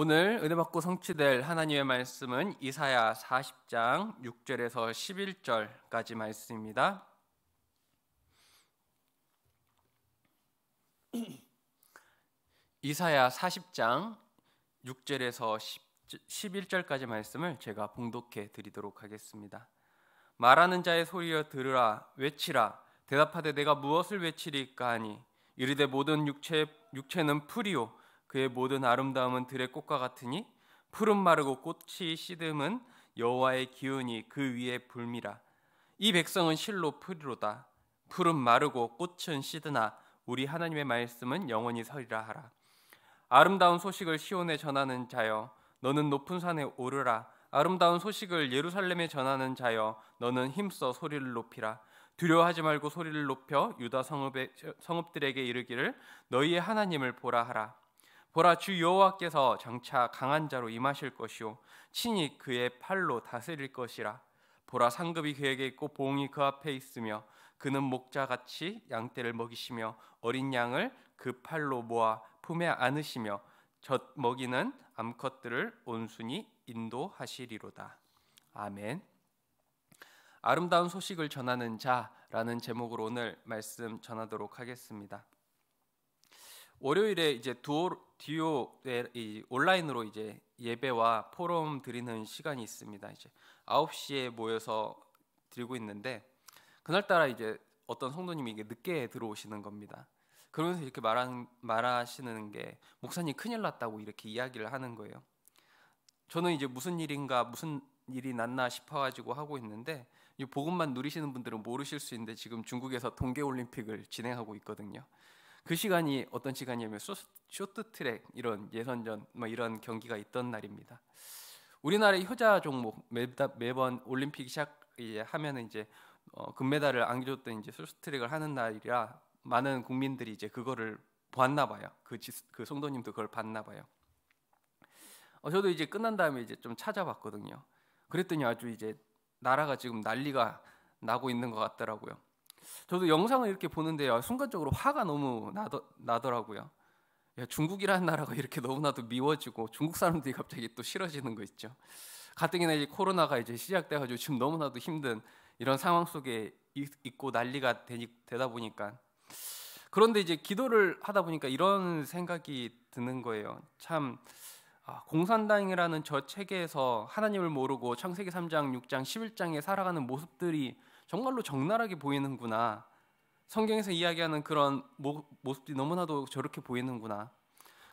오늘 은혜 받고 성취될 하나님의 말씀은 이사야 40장 6절에서 11절까지 말씀입니다. 이사야 40장 6절에서 11절까지 말씀을 제가 봉독해 드리도록 하겠습니다. 말하는 자의 소리여 들으라 외치라 대답하되 내가 무엇을 외치리까 하니 이르되 모든 육체 육체는 풀이요 그의 모든 아름다움은 들의 꽃과 같으니 푸른 마르고 꽃이 시듬은 여호와의 기운이 그 위에 불미라. 이 백성은 실로 풀이로다. 푸른 마르고 꽃은 시드나 우리 하나님의 말씀은 영원히 서리라 하라. 아름다운 소식을 시온에 전하는 자여 너는 높은 산에 오르라. 아름다운 소식을 예루살렘에 전하는 자여 너는 힘써 소리를 높이라. 두려워하지 말고 소리를 높여 유다 성읍의, 성읍들에게 이르기를 너희의 하나님을 보라 하라 보라 주 여호와께서 장차 강한 자로 임하실 것이요 친히 그의 팔로 다스릴 것이라 보라 상급이 그에게 있고 봉이 그 앞에 있으며 그는 목자같이 양떼를 먹이시며 어린 양을 그 팔로 모아 품에 안으시며 젖 먹이는 암컷들을 온순히 인도하시리로다. 아멘. 아름다운 소식을 전하는 자라는 제목으로 오늘 말씀 전하도록 하겠습니다. 월요일에 이제 두오 디오 온라인으로 이제 예배와 포럼 드리는 시간이 있습니다. 이제 9시에 모여서 드리고 있는데 그날 따라 이제 어떤 성도님이 이게 늦게 들어오시는 겁니다. 그러면서 이렇게 말한, 말하시는 게 목사님 큰일 났다고 이렇게 이야기를 하는 거예요. 저는 이제 무슨 일인가 무슨 일이 났나 싶어가지고 하고 있는데 이 복음만 누리시는 분들은 모르실 수 있는데 지금 중국에서 동계 올림픽을 진행하고 있거든요. 그 시간이 어떤 시간이냐면 쇼트트랙 이런 예선전 뭐 이런 경기가 있던 날입니다. 우리나라의 효자 종목 매번 올림픽 시작 하면 이제 어, 금메달을 안겨줬던 이제 쇼트트랙을 하는 날이라 많은 국민들이 이제 그거를 보았나 봐요. 그, 지, 그 성도님도 그걸 봤나 봐요. 어, 저도 이제 끝난 다음에 이제 좀 찾아봤거든요. 그랬더니 아주 이제 나라가 지금 난리가 나고 있는 것 같더라고요. 저도 영상을 이렇게 보는데 순간적으로 화가 너무 나더, 나더라고요. 야, 중국이라는 나라가 이렇게 너무나도 미워지고 중국 사람들이 갑자기 또 싫어지는 거 있죠. 가뜩이나 이제 코로나가 이제 시작돼가지고 지금 너무나도 힘든 이런 상황 속에 있고 난리가 되다 보니까 그런데 이제 기도를 하다 보니까 이런 생각이 드는 거예요. 참 아, 공산당이라는 저 체계에서 하나님을 모르고 창세기 3장, 6장, 11장에 살아가는 모습들이 정말로 적나라하게 보이는구나. 성경에서 이야기하는 그런 모습들이 너무나도 저렇게 보이는구나.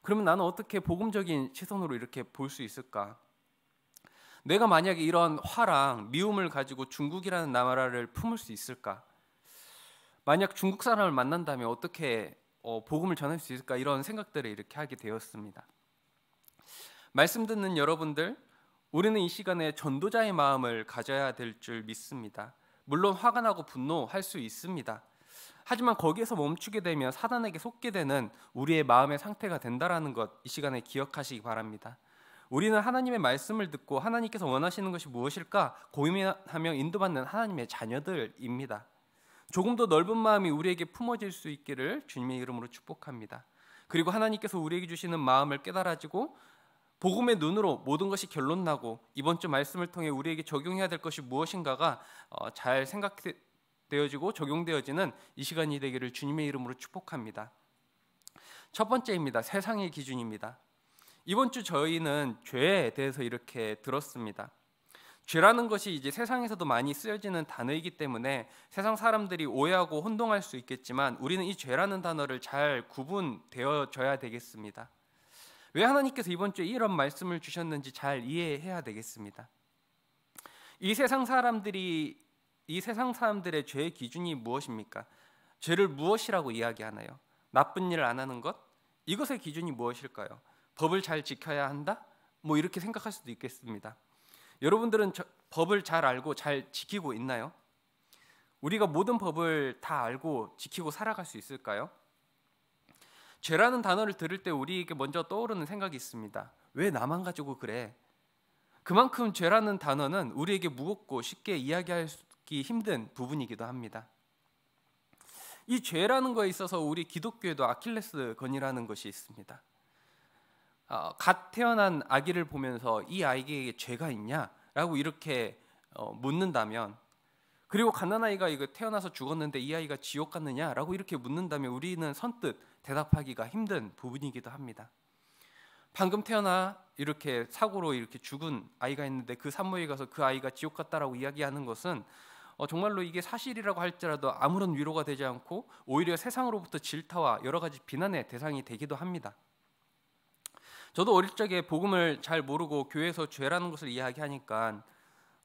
그러면 나는 어떻게 복음적인 시선으로 이렇게 볼 수 있을까? 내가 만약에 이런 화랑 미움을 가지고 중국이라는 나라를 품을 수 있을까? 만약 중국 사람을 만난다면 어떻게 어, 복음을 전할 수 있을까? 이런 생각들을 이렇게 하게 되었습니다. 말씀 듣는 여러분들, 우리는 이 시간에 전도자의 마음을 가져야 될 줄 믿습니다. 물론 화가 나고 분노할 수 있습니다. 하지만 거기에서 멈추게 되면 사단에게 속게 되는 우리의 마음의 상태가 된다라는 것 이 시간에 기억하시기 바랍니다. 우리는 하나님의 말씀을 듣고 하나님께서 원하시는 것이 무엇일까 고민하며 인도받는 하나님의 자녀들입니다. 조금 더 넓은 마음이 우리에게 품어질 수 있기를 주님의 이름으로 축복합니다. 그리고 하나님께서 우리에게 주시는 마음을 깨달아지고 복음의 눈으로 모든 것이 결론나고 이번 주 말씀을 통해 우리에게 적용해야 될 것이 무엇인가가 어, 잘 생각되어지고 적용되어지는 이 시간이 되기를 주님의 이름으로 축복합니다. 첫 번째입니다. 세상의 기준입니다. 이번 주 저희는 죄에 대해서 이렇게 들었습니다. 죄라는 것이 이제 세상에서도 많이 쓰여지는 단어이기 때문에 세상 사람들이 오해하고 혼동할 수 있겠지만 우리는 이 죄라는 단어를 잘 구분되어져야 되겠습니다. 왜 하나님께서 이번 주에 이런 말씀을 주셨는지 잘 이해해야 되겠습니다. 이 세상 사람들이 이 세상 사람들의 죄의 기준이 무엇입니까? 죄를 무엇이라고 이야기하나요? 나쁜 일을 안 하는 것? 이것의 기준이 무엇일까요? 법을 잘 지켜야 한다? 뭐 이렇게 생각할 수도 있겠습니다. 여러분들은 저, 법을 잘 알고 잘 지키고 있나요? 우리가 모든 법을 다 알고 지키고 살아갈 수 있을까요? 죄라는 단어를 들을 때 우리에게 먼저 떠오르는 생각이 있습니다. 왜 나만 가지고 그래? 그만큼 죄라는 단어는 우리에게 무겁고 쉽게 이야기하기 힘든 부분이기도 합니다. 이 죄라는 거에 있어서 우리 기독교에도 아킬레스 건이라는 것이 있습니다. 어, 갓 태어난 아기를 보면서 이 아이에게 죄가 있냐라고 이렇게 어, 묻는다면 그리고 갓난 아이가 이거 태어나서 죽었는데 이 아이가 지옥 갔느냐라고 이렇게 묻는다면 우리는 선뜻 대답하기가 힘든 부분이기도 합니다. 방금 태어나 이렇게 사고로 이렇게 죽은 아이가 있는데 그 산모에 가서 그 아이가 지옥 갔다라고 이야기하는 것은 어, 정말로 이게 사실이라고 할지라도 아무런 위로가 되지 않고 오히려 세상으로부터 질타와 여러 가지 비난의 대상이 되기도 합니다. 저도 어릴 적에 복음을 잘 모르고 교회에서 죄라는 것을 이야기하니까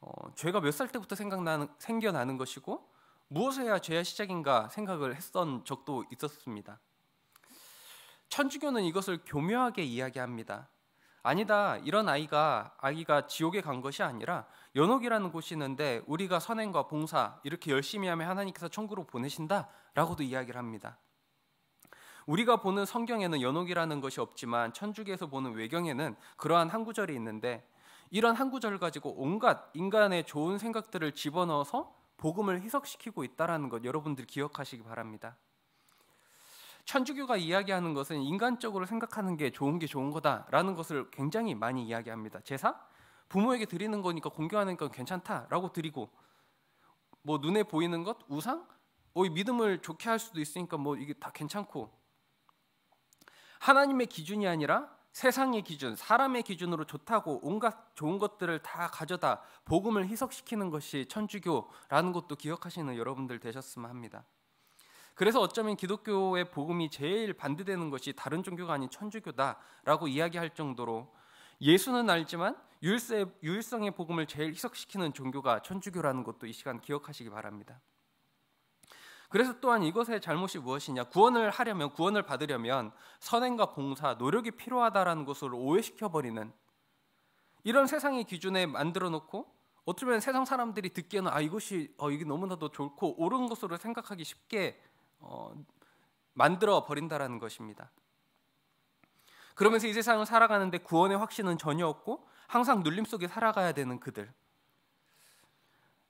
어, 죄가 몇 살 때부터 생각나는 생겨나는 것이고 무엇을 해야 죄의 시작인가 생각을 했던 적도 있었습니다. 천주교는 이것을 교묘하게 이야기합니다. 아니다. 이런 아이가 아기가 지옥에 간 것이 아니라 연옥이라는 곳이 있는데 우리가 선행과 봉사 이렇게 열심히 하면 하나님께서 천국으로 보내신다라고도 이야기를 합니다. 우리가 보는 성경에는 연옥이라는 것이 없지만 천주교에서 보는 외경에는 그러한 한 구절이 있는데 이런 한 구절 가지고 온갖 인간의 좋은 생각들을 집어넣어서 복음을 희석시키고 있다라는 것 여러분들 기억하시기 바랍니다. 천주교가 이야기하는 것은 인간적으로 생각하는 게 좋은 게 좋은 거다라는 것을 굉장히 많이 이야기합니다. 제사 부모에게 드리는 거니까 공경하는 건 괜찮다라고 드리고 뭐 눈에 보이는 것 우상 어, 믿음을 좋게 할 수도 있으니까 뭐 이게 다 괜찮고 하나님의 기준이 아니라 세상의 기준, 사람의 기준으로 좋다고 온갖 좋은 것들을 다 가져다 복음을 희석시키는 것이 천주교라는 것도 기억하시는 여러분들 되셨으면 합니다. 그래서 어쩌면 기독교의 복음이 제일 반대되는 것이 다른 종교가 아닌 천주교다라고 이야기할 정도로 예수는 알지만 유일성의 복음을 제일 희석시키는 종교가 천주교라는 것도 이 시간 기억하시기 바랍니다. 그래서 또한 이것의 잘못이 무엇이냐? 구원을 하려면 구원을 받으려면 선행과 봉사, 노력이 필요하다라는 것을 오해시켜 버리는 이런 세상의 기준에 만들어 놓고 어쩌면 세상 사람들이 듣기에는 아 이것이 어, 이게 너무나도 좋고 옳은 것으로 생각하기 쉽게 어, 만들어 버린다라는 것입니다. 그러면서 이 세상을 살아가는데 구원의 확신은 전혀 없고 항상 눌림 속에 살아가야 되는 그들.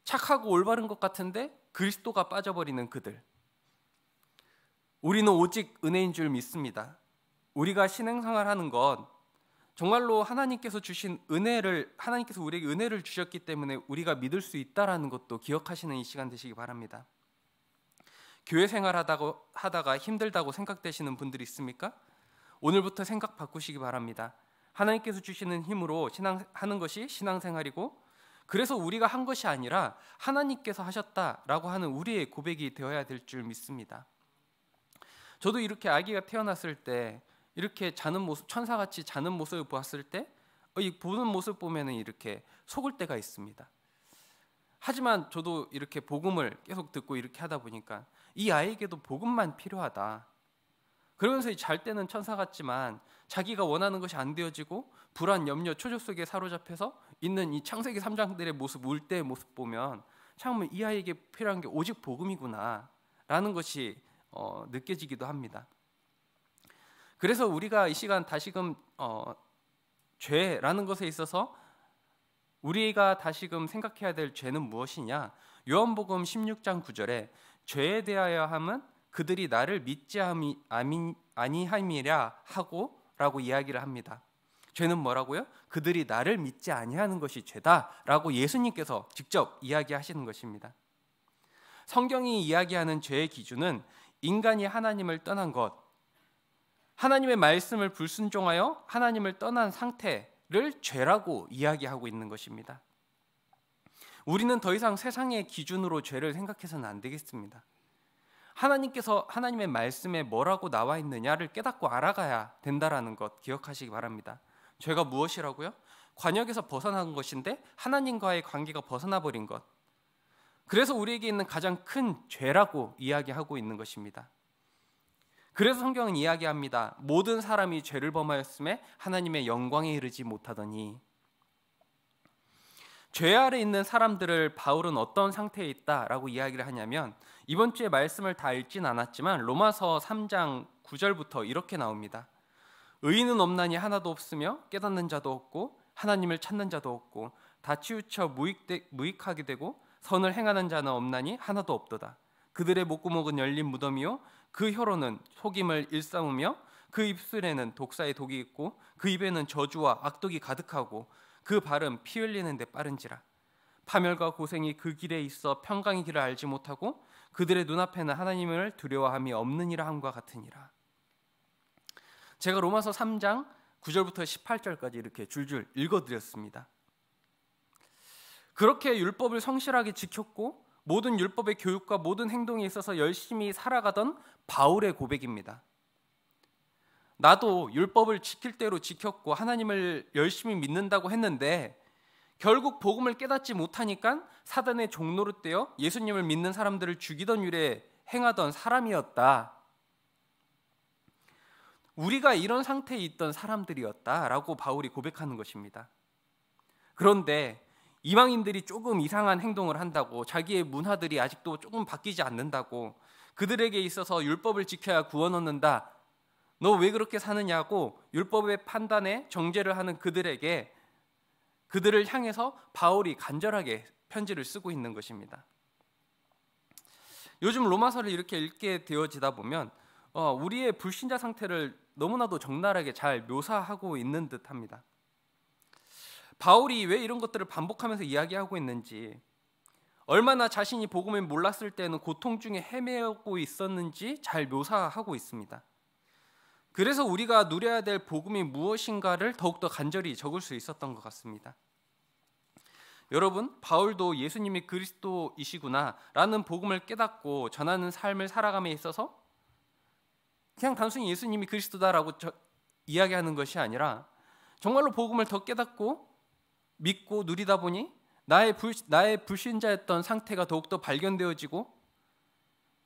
착하고 올바른 것 같은데 그리스도가 빠져버리는 그들. 우리는 오직 은혜인 줄 믿습니다. 우리가 신앙생활하는 것 정말로 하나님께서 주신 은혜를 하나님께서 우리에게 은혜를 주셨기 때문에 우리가 믿을 수 있다라는 것도 기억하시는 이 시간 되시기 바랍니다. 교회 생활하다가 하다가 힘들다고 생각되시는 분들이 있습니까? 오늘부터 생각 바꾸시기 바랍니다. 하나님께서 주시는 힘으로 신앙하는 것이 신앙생활이고 그래서 우리가 한 것이 아니라 하나님께서 하셨다라고 하는 우리의 고백이 되어야 될 줄 믿습니다. 저도 이렇게 아기가 태어났을 때 이렇게 자는 모습 천사같이 자는 모습을 보았을 때 이 보는 모습 보면은 이렇게 속을 때가 있습니다. 하지만 저도 이렇게 복음을 계속 듣고 이렇게 하다 보니까 이 아이에게도 복음만 필요하다. 그러면서 잘 때는 천사 같지만 자기가 원하는 것이 안 되어지고 불안, 염려, 초조 속에 사로잡혀서 있는 이 창세기 3장들의 모습, 울 때의 모습 보면 참이 아이에게 필요한 게 오직 복음이구나 라는 것이 어, 느껴지기도 합니다. 그래서 우리가 이 시간 다시금 어, 죄라는 것에 있어서 우리가 다시금 생각해야 될 죄는 무엇이냐? 요한복음 16장 9절에 죄에 대하여 함은 그들이 나를 믿지 아니함이라 하고라고 이야기를 합니다. 죄는 뭐라고요? 그들이 나를 믿지 아니하는 것이 죄다라고 예수님께서 직접 이야기하시는 것입니다. 성경이 이야기하는 죄의 기준은 인간이 하나님을 떠난 것, 하나님의 말씀을 불순종하여 하나님을 떠난 상태를 죄라고 이야기하고 있는 것입니다. 우리는 더 이상 세상의 기준으로 죄를 생각해서는 안 되겠습니다. 하나님께서 하나님의 말씀에 뭐라고 나와 있느냐를 깨닫고 알아가야 된다라는 것 기억하시기 바랍니다. 죄가 무엇이라고요? 관역에서 벗어난 것인데 하나님과의 관계가 벗어나 버린 것. 그래서 우리에게 있는 가장 큰 죄라고 이야기하고 있는 것입니다. 그래서 성경은 이야기합니다. 모든 사람이 죄를 범하였음에 하나님의 영광에 이르지 못하더니 죄 아래 있는 사람들을 바울은 어떤 상태에 있다라고 이야기를 하냐면 이번 주에 말씀을 다 읽진 않았지만 로마서 3장 9절부터 이렇게 나옵니다. 의인은 없나니 하나도 없으며 깨닫는 자도 없고 하나님을 찾는 자도 없고 다 치우쳐 무익되, 무익하게 되고 선을 행하는 자는 없나니 하나도 없도다. 그들의 목구멍은 열린 무덤이요 그 혀로는 속임을 일삼으며 그 입술에는 독사의 독이 있고 그 입에는 저주와 악독이 가득하고 그 발은 피 흘리는데 빠른지라 파멸과 고생이 그 길에 있어 평강의 길을 알지 못하고 그들의 눈앞에는 하나님을 두려워함이 없느니라 함과 같으니라. 제가 로마서 3장 9절부터 18절까지 이렇게 줄줄 읽어드렸습니다. 그렇게 율법을 성실하게 지켰고 모든 율법의 교육과 모든 행동에 있어서 열심히 살아가던 바울의 고백입니다. 나도 율법을 지킬 대로 지켰고 하나님을 열심히 믿는다고 했는데 결국 복음을 깨닫지 못하니까 사단의 종로로 떼어 예수님을 믿는 사람들을 죽이던 일에 행하던 사람이었다. 우리가 이런 상태에 있던 사람들이었다라고 바울이 고백하는 것입니다. 그런데 이방인들이 조금 이상한 행동을 한다고 자기의 문화들이 아직도 조금 바뀌지 않는다고 그들에게 있어서 율법을 지켜야 구원 얻는다. 너 왜 그렇게 사느냐고 율법의 판단에 정죄를 하는 그들에게 그들을 향해서 바울이 간절하게 편지를 쓰고 있는 것입니다. 요즘 로마서를 이렇게 읽게 되어지다 보면 어, 우리의 불신자 상태를 너무나도 적나라하게 잘 묘사하고 있는 듯합니다. 바울이 왜 이런 것들을 반복하면서 이야기하고 있는지, 얼마나 자신이 복음을 몰랐을 때는 고통 중에 헤매고 있었는지 잘 묘사하고 있습니다. 그래서 우리가 누려야 될 복음이 무엇인가를 더욱더 간절히 적을 수 있었던 것 같습니다. 여러분, 바울도 예수님이 그리스도이시구나라는 복음을 깨닫고 전하는 삶을 살아감에 있어서 그냥 단순히 예수님이 그리스도다라고 이야기하는 것이 아니라 정말로 복음을 더 깨닫고 믿고 누리다 보니 나의 불, 나의 불신자였던 상태가 더욱더 발견되어지고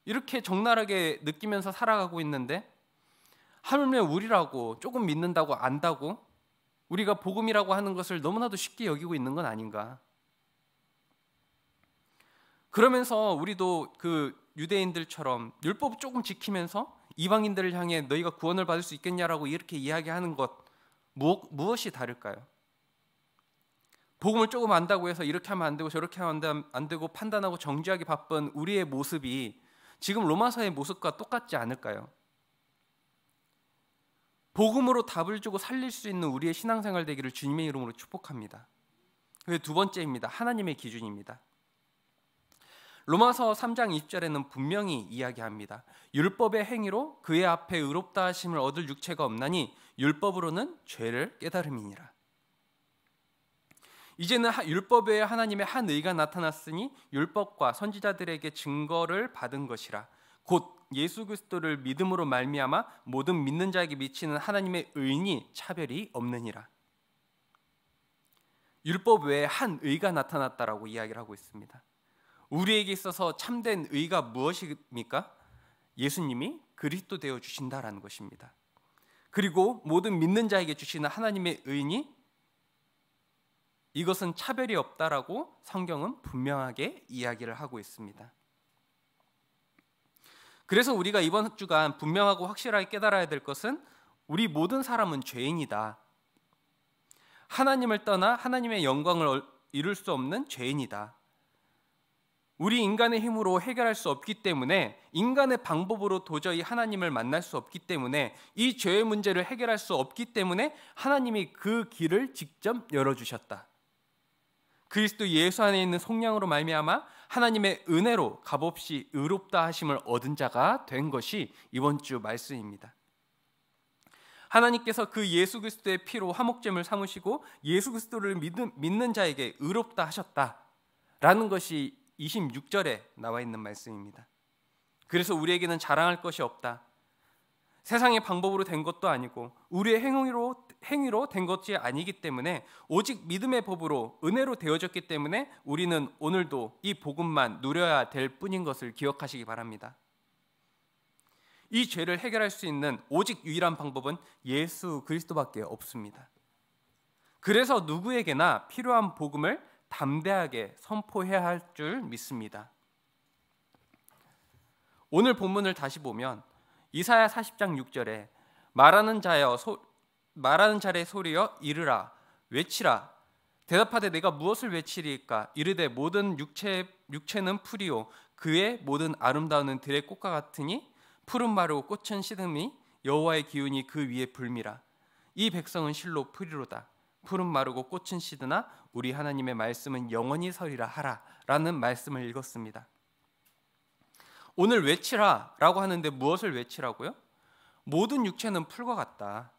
이렇게 적나라하게 느끼면서 살아가고 있는데 하물며 우리라고 조금 믿는다고 안다고 우리가 복음이라고 하는 것을 너무나도 쉽게 여기고 있는 건 아닌가. 그러면서 우리도 그 유대인들처럼 율법 조금 지키면서 이방인들을 향해 너희가 구원을 받을 수 있겠냐라고 이렇게 이야기하는 것 무엇, 무엇이 다를까요? 복음을 조금 안다고 해서 이렇게 하면 안 되고 저렇게 하면 안 되고 판단하고 정지하기 바쁜 우리의 모습이 지금 로마서의 모습과 똑같지 않을까요? 복음으로 답을 주고 살릴 수 있는 우리의 신앙생활 되기를 주님의 이름으로 축복합니다. 두 번째입니다. 하나님의 기준입니다. 로마서 3장 20절에는 분명히 이야기합니다. 율법의 행위로 그의 앞에 의롭다 하심을 얻을 육체가 없나니 율법으로는 죄를 깨달음이니라. 이제는 율법에 하나님의 한 의가 나타났으니 율법과 선지자들에게 증거를 받은 것이라 곧 예수 그리스도를 믿음으로 말미암아 모든 믿는 자에게 미치는 하나님의 의니 차별이 없느니라. 율법 외에 한 의가 나타났다라고 이야기를 하고 있습니다. 우리에게 있어서 참된 의가 무엇입니까? 예수님이 그리스도 되어 주신다라는 것입니다. 그리고 모든 믿는 자에게 주시는 하나님의 의니 이것은 차별이 없다라고 성경은 분명하게 이야기를 하고 있습니다. 그래서 우리가 이번 주간 분명하고 확실하게 깨달아야 될 것은 우리 모든 사람은 죄인이다. 하나님을 떠나 하나님의 영광을 이룰 수 없는 죄인이다. 우리 인간의 힘으로 해결할 수 없기 때문에 인간의 방법으로 도저히 하나님을 만날 수 없기 때문에 이 죄의 문제를 해결할 수 없기 때문에 하나님이 그 길을 직접 열어 주셨다. 그리스도 예수 안에 있는 속량으로 말미암아 하나님의 은혜로 값없이 의롭다 하심을 얻은 자가 된 것이 이번 주 말씀입니다. 하나님께서 그 예수 그리스도의 피로 화목제물 삼으시고 예수 그리스도를 믿는, 믿는 자에게 의롭다 하셨다라는 것이 26절에 나와 있는 말씀입니다. 그래서 우리에게는 자랑할 것이 없다. 세상의 방법으로 된 것도 아니고 우리의 행위로 행위로 된 것이 아니기 때문에 오직 믿음의 법으로 은혜로 되어졌기 때문에 우리는 오늘도 이 복음만 누려야 될 뿐인 것을 기억하시기 바랍니다. 이 죄를 해결할 수 있는 오직 유일한 방법은 예수 그리스도밖에 없습니다. 그래서 누구에게나 필요한 복음을 담대하게 선포해야 할 줄 믿습니다. 오늘 본문을 다시 보면 이사야 40장 6절에 말하는 자여 소, 말하는 자의 소리여 이르라 외치라. 대답하되 내가 무엇을 외치리까? 이르되 모든 육체 육체는 풀이요 그의 모든 아름다운 들의 꽃과 같으니 푸른 마르고 꽃은 시듬이 여호와의 기운이 그 위에 불미라. 이 백성은 실로 풀이로다. 푸른 마르고 꽃은 시드나 우리 하나님의 말씀은 영원히 서리라 하라라는 말씀을 읽었습니다. 오늘 외치라라고 하는데 무엇을 외치라고요? 모든 육체는 풀과 같다.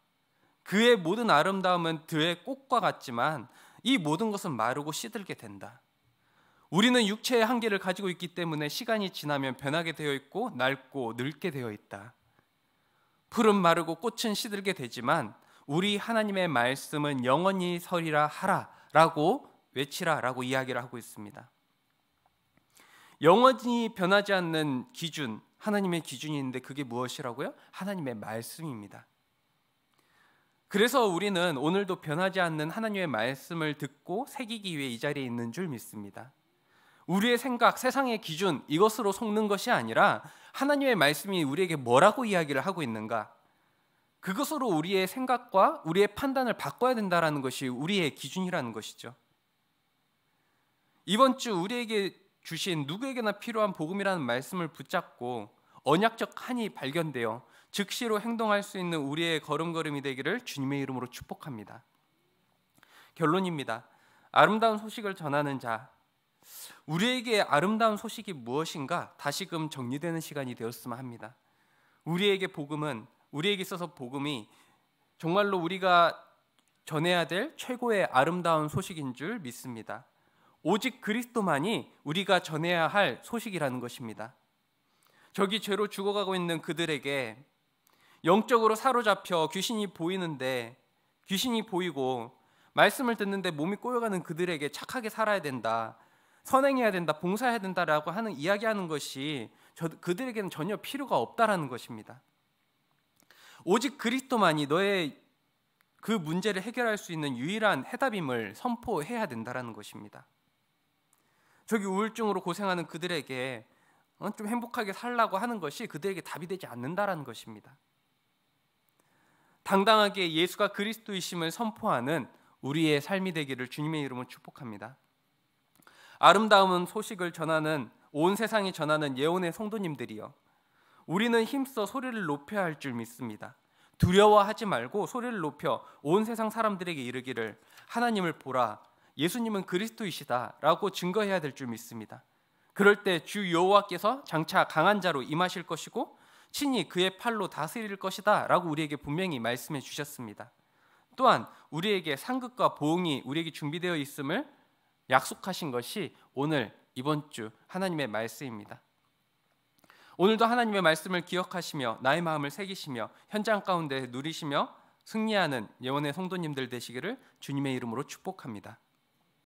그의 모든 아름다움은 들의 꽃과 같지만 이 모든 것은 마르고 시들게 된다. 우리는 육체의 한계를 가지고 있기 때문에 시간이 지나면 변하게 되어 있고 낡고 늙게 되어 있다. 풀은 마르고 꽃은 시들게 되지만 우리 하나님의 말씀은 영원히 서리라 하라라고 외치라라고 이야기를 하고 있습니다. 영원히 변하지 않는 기준, 하나님의 기준이 있는데 그게 무엇이라고요? 하나님의 말씀입니다. 그래서 우리는 오늘도 변하지 않는 하나님의 말씀을 듣고 새기기 위해 이 자리에 있는 줄 믿습니다. 우리의 생각, 세상의 기준 이것으로 속는 것이 아니라 하나님의 말씀이 우리에게 뭐라고 이야기를 하고 있는가? 그것으로 우리의 생각과 우리의 판단을 바꿔야 된다라는 것이 우리의 기준이라는 것이죠. 이번 주 우리에게 주신 누구에게나 필요한 복음이라는 말씀을 붙잡고 언약적 한이 발견되어 즉시로 행동할 수 있는 우리의 걸음걸음이 되기를 주님의 이름으로 축복합니다. 결론입니다. 아름다운 소식을 전하는 자, 우리에게 아름다운 소식이 무엇인가 다시금 정리되는 시간이 되었으면 합니다. 우리에게 복음은 우리에게 있어서 복음이 정말로 우리가 전해야 될 최고의 아름다운 소식인 줄 믿습니다. 오직 그리스도만이 우리가 전해야 할 소식이라는 것입니다. 저기 죄로 죽어가고 있는 그들에게 영적으로 사로잡혀 귀신이 보이는데 귀신이 보이고 말씀을 듣는데 몸이 꼬여가는 그들에게 착하게 살아야 된다. 선행해야 된다, 봉사해야 된다라고 하는 이야기하는 것이 저, 그들에게는 전혀 필요가 없다라는 것입니다. 오직 그리스도만이 너의 그 문제를 해결할 수 있는 유일한 해답임을 선포해야 된다라는 것입니다. 저기 우울증으로 고생하는 그들에게 어, 좀 행복하게 살라고 하는 것이 그들에게 답이 되지 않는다라는 것입니다. 당당하게 예수가 그리스도이심을 선포하는 우리의 삶이 되기를 주님의 이름으로 축복합니다. 아름다운 소식을 전하는 온 세상이 전하는 예언의 성도님들이여 우리는 힘써 소리를 높여야 할 줄 믿습니다. 두려워하지 말고 소리를 높여 온 세상 사람들에게 이르기를 하나님을 보라 예수님은 그리스도이시다라고 증거해야 될 줄 믿습니다. 그럴 때 주 여호와께서 장차 강한 자로 임하실 것이고 친히 그의 팔로 다스릴 것이다라고 우리에게 분명히 말씀해 주셨습니다. 또한 우리에게 상급과 보응이 우리에게 준비되어 있음을 약속하신 것이 오늘 이번 주 하나님의 말씀입니다. 오늘도 하나님의 말씀을 기억하시며 나의 마음을 새기시며 현장 가운데 누리시며 승리하는 예원의 성도님들 되시기를 주님의 이름으로 축복합니다.